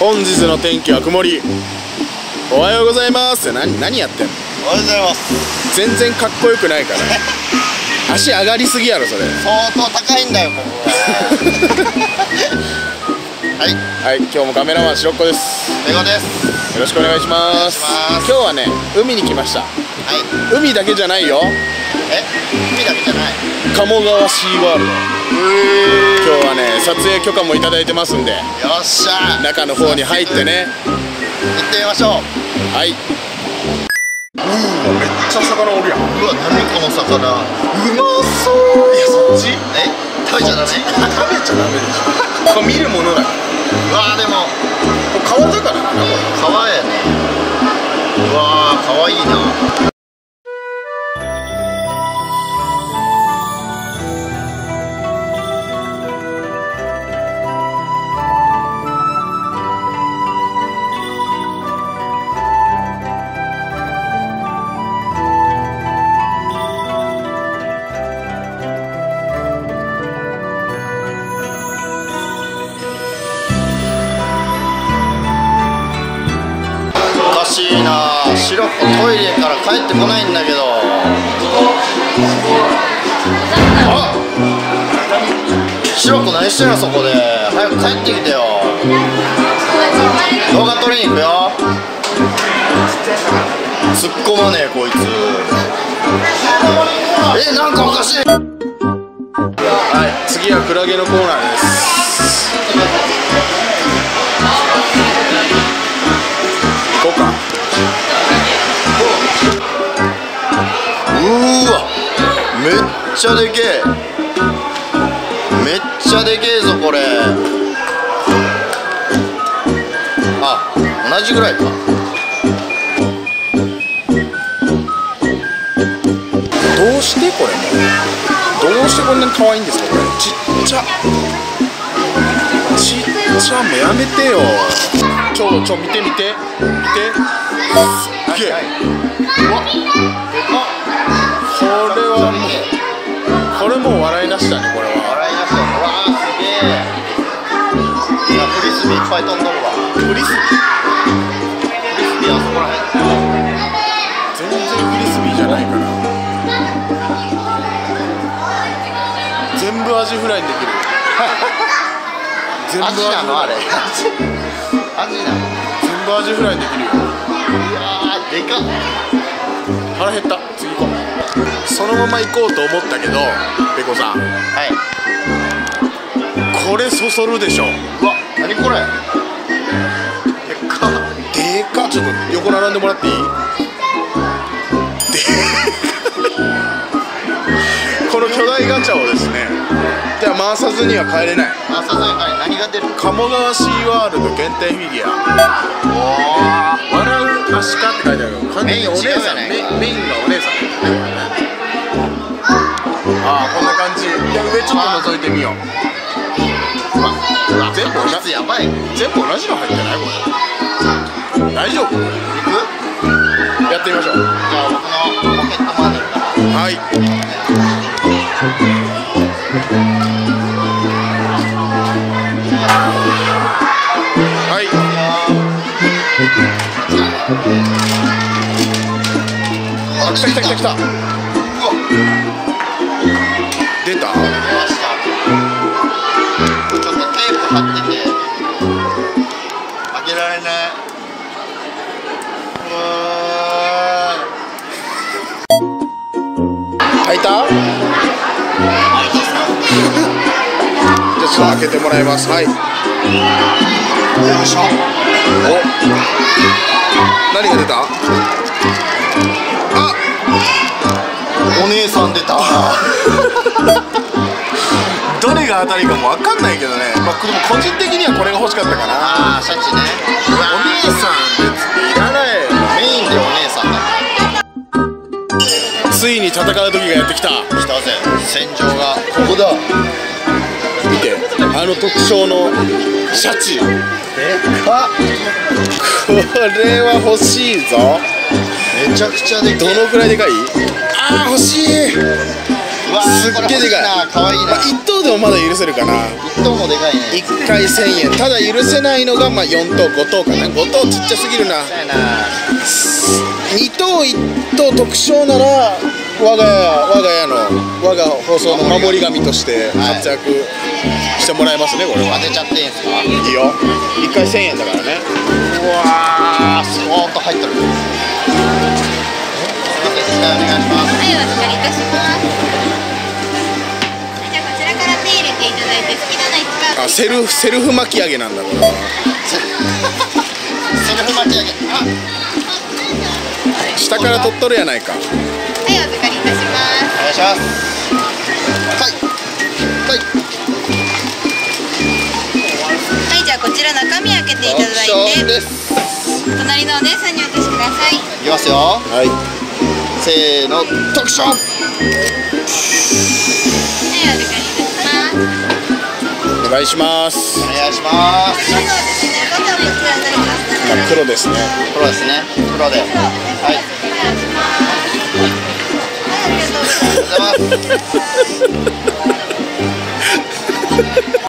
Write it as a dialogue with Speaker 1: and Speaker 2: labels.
Speaker 1: 本日の天気は曇り。おはようございます。何何やってんの？
Speaker 2: おはようございます。
Speaker 1: 全然かっこよくないから。足上がりすぎやろそれ。
Speaker 2: 相当高いんだよここは。はい。
Speaker 1: はい今日もカメラマンしろっこです。
Speaker 2: 英語です。
Speaker 1: よろしくお願いします。
Speaker 2: お願いします。
Speaker 1: 今日はね海に来ました。
Speaker 2: はい。
Speaker 1: 海だけじゃないよ。
Speaker 2: え？海だけじゃない
Speaker 1: 鴨川シーワールド。今日はね撮影許可もいただいてますんで。
Speaker 2: よっしゃ。
Speaker 1: 中の方に入ってね。
Speaker 2: 行ってみましょう。
Speaker 1: はい。うわめっちゃ魚おるやん。
Speaker 2: うわ何この魚。うま
Speaker 1: そう。いやそっち？
Speaker 2: え？食べちゃダメ？
Speaker 1: 食べちゃダメでしょこれ見るものだ。
Speaker 2: うわでも。
Speaker 1: 川魚だなこれ
Speaker 2: 川やね。うわーかわいいな帰ってこないんだけど。あシロップ何してんのそこで。早く帰ってきてよ。動画撮りに行くよ。突っ込まねえこいつ。えなんかおかしい。
Speaker 1: はい次はクラゲのコーナーです。
Speaker 2: めっちゃでけえ。めっちゃでけえぞこれ。あ同じぐらいか。
Speaker 1: どうしてこれ。もどうしてこんなに可愛いんですかこれ。ちっちゃ。ちっちゃもうやめてよ。ちょちょ見て見て。見て。すっげえ。
Speaker 2: うわでかっ
Speaker 1: い
Speaker 2: っぱい飛んどるわ
Speaker 1: フリスビー
Speaker 2: フリスビーあそこらへん
Speaker 1: 全然フリスビーじゃないから。全部アジフライにできる。全 部
Speaker 2: アジなのあれ。
Speaker 1: 全
Speaker 2: アジなの
Speaker 1: 部アジフライにできるよ。
Speaker 2: いやーでかっ。
Speaker 1: 腹減った。次行こう。そのまま行こうと思ったけどペコさん。
Speaker 2: はい。
Speaker 1: これそそるでしょ。
Speaker 2: うわ何これ？でっか。っ
Speaker 1: でか。っちょっと横並んでもらっていい？でこの巨大ガチャをですね。では回さずには帰れない。
Speaker 2: あさすがに何が出る？
Speaker 1: 鴨川シーワールド限定フィギュア。
Speaker 2: お
Speaker 1: 笑うアシカって書いてあるよ完全にお姉さん。
Speaker 2: メイン
Speaker 1: がお姉さん。ああこんな感じ。で上ちょっと覗いてみよう全部同じ
Speaker 2: やばい。行
Speaker 1: 全部同じの入ってないこれ。大丈夫？
Speaker 2: く？
Speaker 1: やってみましょう。
Speaker 2: じゃあ僕のポケットマネーから
Speaker 1: はい。はい。あ来た来た来た来たじゃあちょっと開けてもらいます。はい。
Speaker 2: ーよいしょ。
Speaker 1: お。何が出た？あ。
Speaker 2: お姉さん出た。
Speaker 1: どれが当たりかも分かんないけどね、まあ、でも個人的にはこれが欲しかったかな。
Speaker 2: ああシャチね。
Speaker 1: お姉さん戦う時がやってきた。
Speaker 2: 来たぜ戦場がここだ。
Speaker 1: 見てあの特徴のシャチ。
Speaker 2: でかっ。
Speaker 1: これは欲しいぞ。
Speaker 2: めちゃくちゃでけ
Speaker 1: どのくらいでかい？あー欲しい。
Speaker 2: うわー
Speaker 1: すっげえでかい。
Speaker 2: な可愛いな。
Speaker 1: まあ、1等でもまだ許せるかな。
Speaker 2: 一等もでかいね。
Speaker 1: 1回1000円。ただ許せないのがまあ4等5等かな。5等ちっちゃすぎるな。
Speaker 2: そうやな。
Speaker 1: 2等1等特賞なら我が家我が家の我が放送の守り神として活躍してもらえますねこれは。
Speaker 2: 当てちゃってい。いんすか
Speaker 1: いいよ。1回1000円だからね。
Speaker 2: うわースポーンと入ってる。お願いします。
Speaker 3: はい、お預かりいたします。じゃあこちらから手入れていただいて好きなの一番
Speaker 1: あセルフセルフ巻き上げなんだ。これは
Speaker 2: セルフ巻き上げ。あ
Speaker 1: 下から取っとるやないか。
Speaker 3: はい、お預かりいたします。
Speaker 2: お願いします。はい。はい。
Speaker 3: はい、じゃあこちら中身開けていただいて、
Speaker 2: です。
Speaker 3: 隣のお姉さんにお渡しください。
Speaker 2: いきますよ。
Speaker 1: はい。
Speaker 2: せーの特賞
Speaker 3: はい、お預かりいたします。
Speaker 1: お願いします。
Speaker 2: お願いします
Speaker 3: 今度はですね、
Speaker 1: 黒ですね。
Speaker 2: プロですね。プロで。はい Ha ha ha!